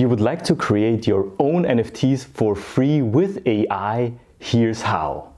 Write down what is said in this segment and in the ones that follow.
You would like to create your own NFTs for free with AI? Here's how.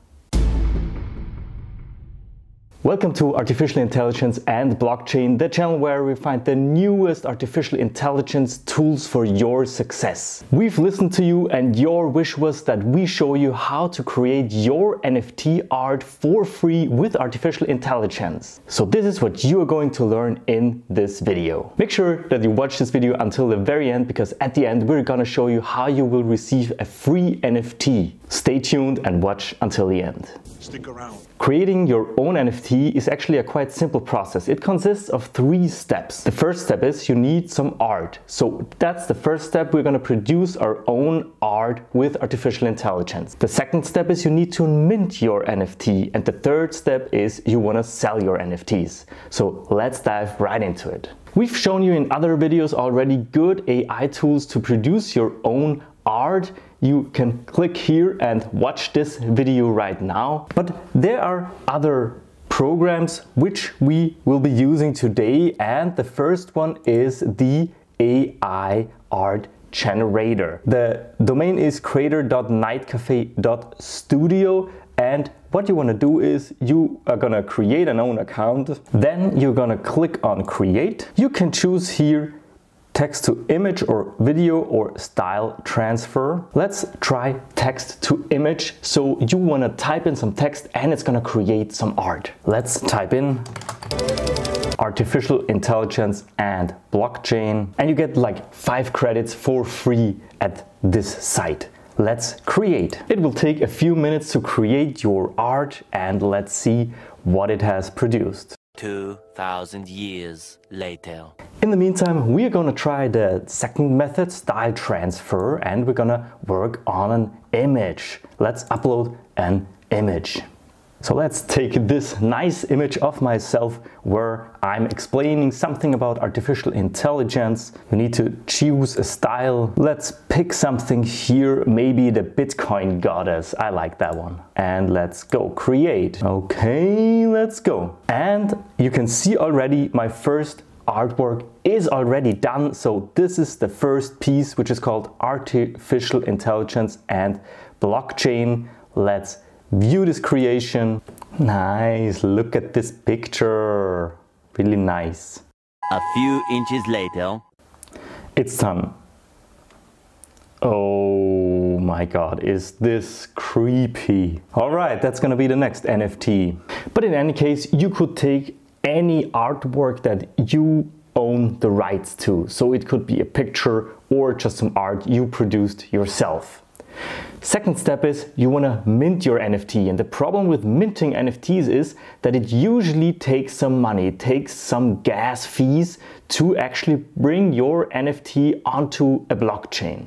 Welcome to Artificial Intelligence and Blockchain, the channel where we find the newest artificial intelligence tools for your success. We've listened to you and your wish was that we show you how to create your NFT art for free with artificial intelligence. So this is what you are going to learn in this video. Make sure that you watch this video until the very end because at the end we're gonna show you how you will receive a free NFT. Stay tuned and watch until the end. Stick around. Creating your own NFT is actually a quite simple process. It consists of three steps. The first step is you need some art. So that's the first step. We're going to produce our own art with artificial intelligence. The second step is you need to mint your NFT. And the third step is you want to sell your NFTs. So let's dive right into it. We've shown you in other videos already good AI tools to produce your own art you can click here and watch this video right now. But there are other programs which we will be using today and the first one is the AI art generator. The domain is creator.nightcafe.studio and what you want to do is you are gonna create an own account then you're gonna click on create you can choose here text to image or video or style transfer. Let's try text to image. So you want to type in some text and it's to create some art. Let's type in artificial intelligence and blockchain and you get like five credits for free at this site. Let's create. It will take a few minutes to create your art and let's see what it has produced. 2,000 years later. In the meantime, we're gonna try the second method, style transfer, and we're gonna work on an image. Let's upload an image. So let's take this nice image of myself where I'm explaining something about artificial intelligence. You need to choose a style. Let's pick something here, maybe the Bitcoin goddess. I like that one. And let's go create. Okay, let's go. And you can see already my first artwork is already done. So this is the first piece, which is called Artificial Intelligence and Blockchain. Let's view this creation. Nice, look at this picture. Really nice. A few inches later. It's done. Oh my god, is this creepy. Alright, that's gonna be the next NFT. But in any case, you could take any artwork that you own the rights to. So it could be a picture or just some art you produced yourself. Second step is you want to mint your NFT and the problem with minting NFTs is that it usually takes some money, it takes some gas fees to actually bring your NFT onto a blockchain.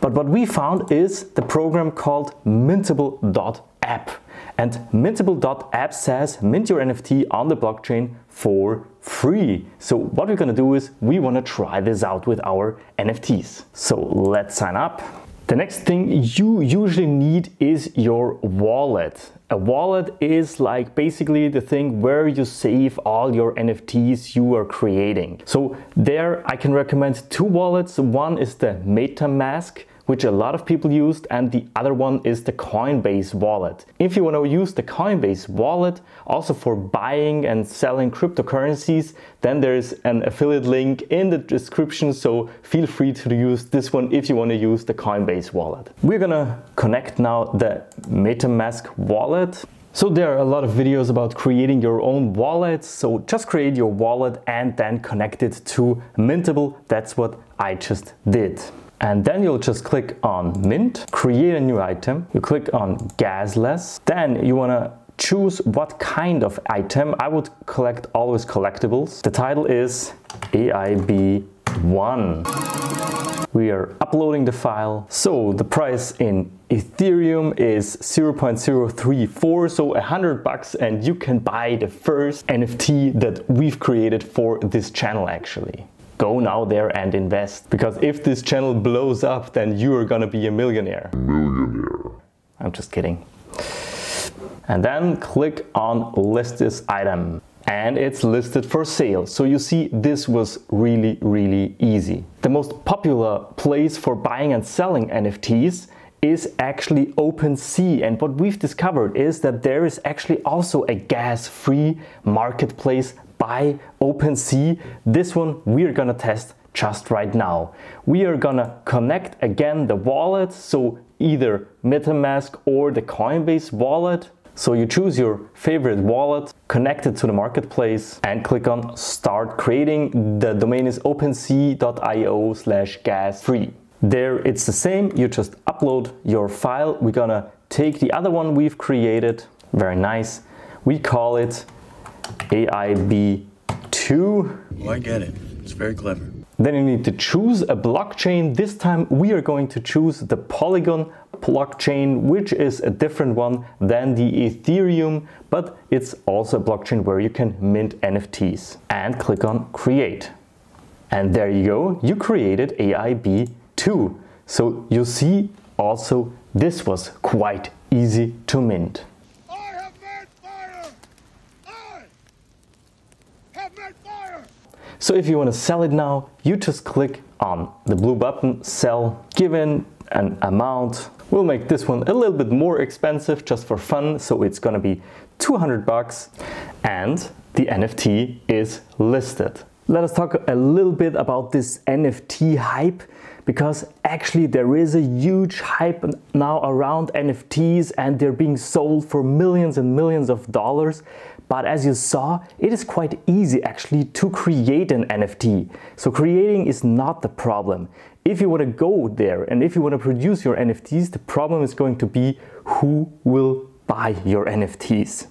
But what we found is the program called mintable.app. And mintable.app says mint your NFT on the blockchain for free. So what we're gonna do is we wanna try this out with our NFTs. So let's sign up. The next thing you usually need is your wallet. A wallet is like basically the thing where you save all your NFTs you are creating. So there I can recommend two wallets. One is the MetaMask which a lot of people used, and the other one is the Coinbase wallet. If you want to use the Coinbase wallet also for buying and selling cryptocurrencies, then there's an affiliate link in the description, so feel free to use this one if you want to use the Coinbase wallet. We're gonna connect now the MetaMask wallet. So there are a lot of videos about creating your own wallets. So just create your wallet and then connect it to Mintable. That's what I just did. And then you'll just click on Mint, create a new item. You click on Gasless. Then you wanna choose what kind of item. I would collect always collectibles. The title is AIB1. We are uploading the file. So the price in Ethereum is 0.034, so 100 bucks and you can buy the first NFT that we've created for this channel actually go now there and invest. Because if this channel blows up, then you are gonna be a millionaire. Millionaire. I'm just kidding. And then click on list this item. and it's listed for sale. So you see, this was really, really easy. The most popular place for buying and selling NFTs is actually OpenSea. And what we've discovered is that there is actually also a gas-free marketplace by OpenSea. This one we're gonna test just right now. We are gonna connect again the wallet, so either MetaMask or the Coinbase wallet. So you choose your favorite wallet, connect it to the marketplace and click on start creating. The domain is opensea.io slash gas free. There it's the same, you just upload your file. We're gonna take the other one we've created, very nice. We call it AIB2. Oh, I get it. It's very clever. Then you need to choose a blockchain. This time we are going to choose the Polygon blockchain, which is a different one than the Ethereum, but it's also a blockchain where you can mint NFTs. And click on create. And there you go, you created AIB2. So you see also this was quite easy to mint. I have made fire! I have made fire! So if you want to sell it now, you just click on the blue button, sell, given an amount. We'll make this one a little bit more expensive just for fun, so it's gonna be 200 bucks and the NFT is listed. Let us talk a little bit about this NFT hype because actually there is a huge hype now around NFTs and they're being sold for millions and millions of dollars. But as you saw, it is quite easy actually to create an NFT. So creating is not the problem. If you want to go there and if you want to produce your NFTs, the problem is going to be who will buy your NFTs.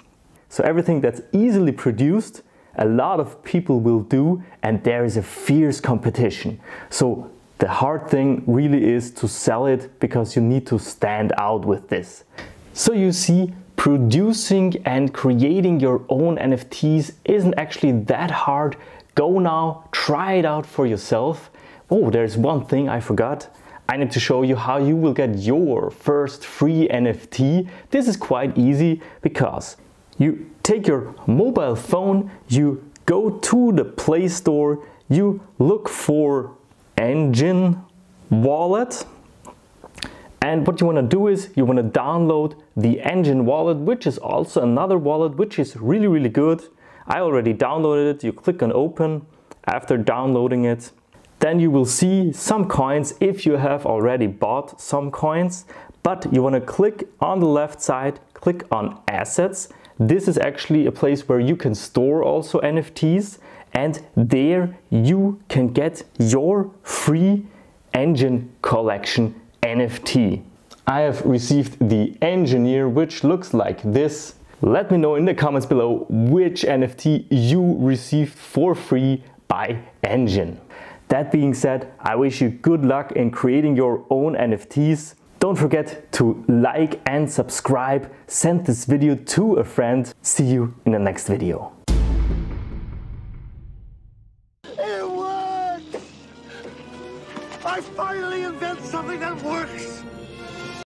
So everything that's easily produced, a lot of people will do and there is a fierce competition. So the hard thing really is to sell it because you need to stand out with this. So you see, producing and creating your own NFTs isn't actually that hard. Go now, try it out for yourself. Oh, there's one thing I forgot. I need to show you how you will get your first free NFT. This is quite easy because you take your mobile phone, you go to the Play Store, you look for Enjin Wallet and what you want to do is you want to download the Enjin wallet, which is also another wallet, which is really, really good. I already downloaded it. You click on open after downloading it. Then you will see some coins if you have already bought some coins, but you want to click on the left side, click on assets. This is actually a place where you can store also NFTs and there you can get your free Enjin collection NFT. I have received the engineer which looks like this. Let me know in the comments below which NFT you received for free by Enjin. That being said, I wish you good luck in creating your own NFTs. Don't forget to like and subscribe, send this video to a friend. See you in the next video.